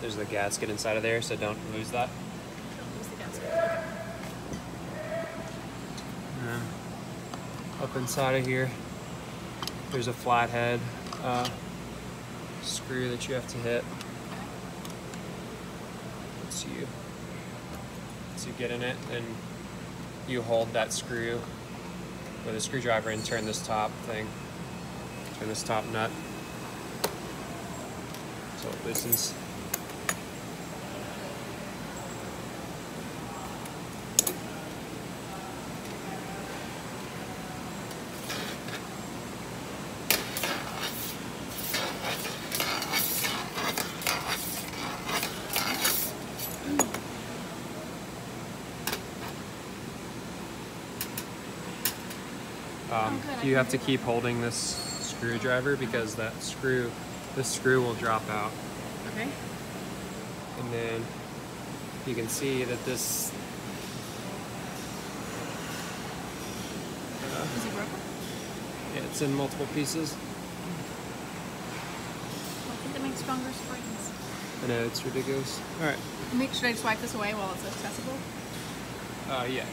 there's the gasket inside of there, so don't lose that. Don't lose the gasket. And up inside of here, there's a flathead uh, screw that you have to hit. Once you, once you get in it, then you hold that screw with a screwdriver and turn this top thing, turn this top nut, so it loosens. Um, you have to keep holding this screwdriver because that screw, this screw will drop out. Okay. And then you can see that this, uh, Is it broken? yeah, it's in multiple pieces. I think that makes stronger springs. I know it's ridiculous. All right. Make, should I just wipe this away while it's accessible? Uh, yeah.